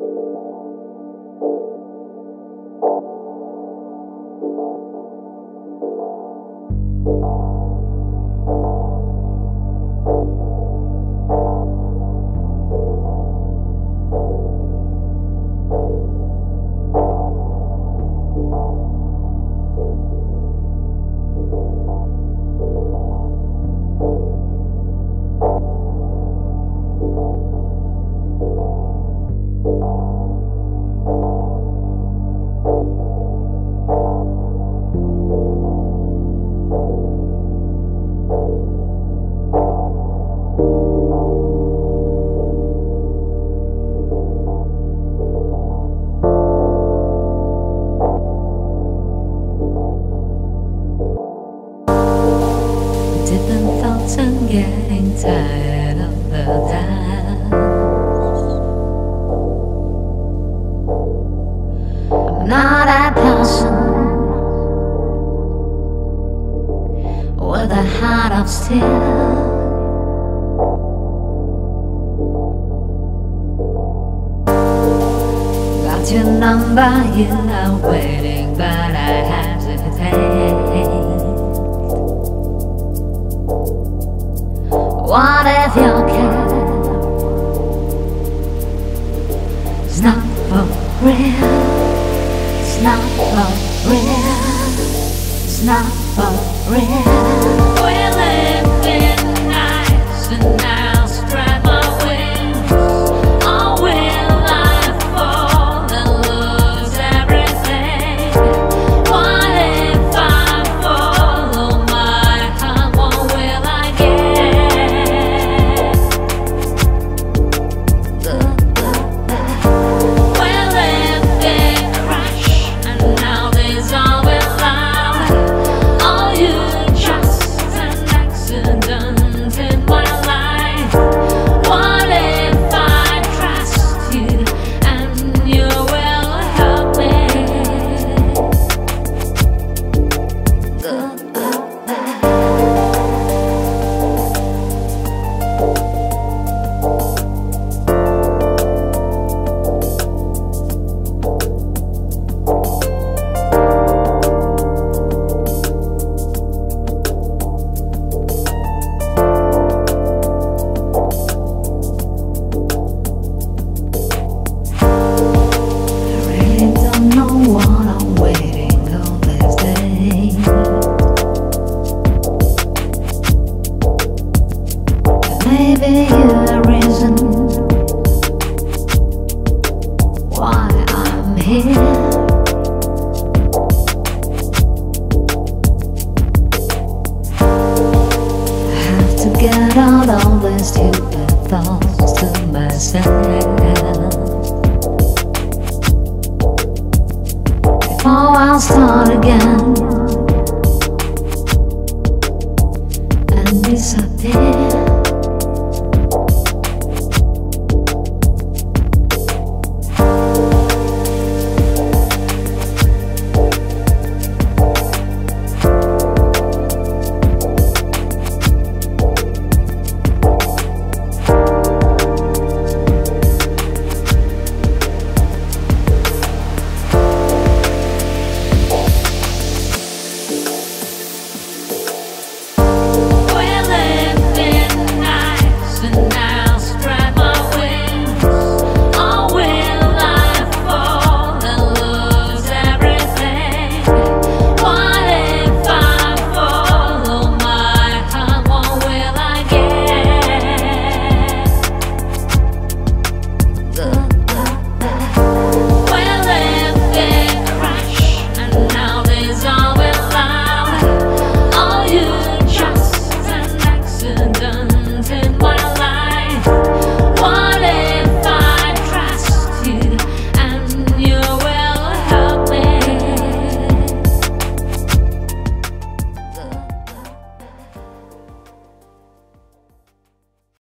Different tired of the dance. I'm not a person with a heart of steel. Got your number, you are waiting, Is not for real? It's not for real. It's not for real. Here. To get out all stupid thoughts to myself. Before I start again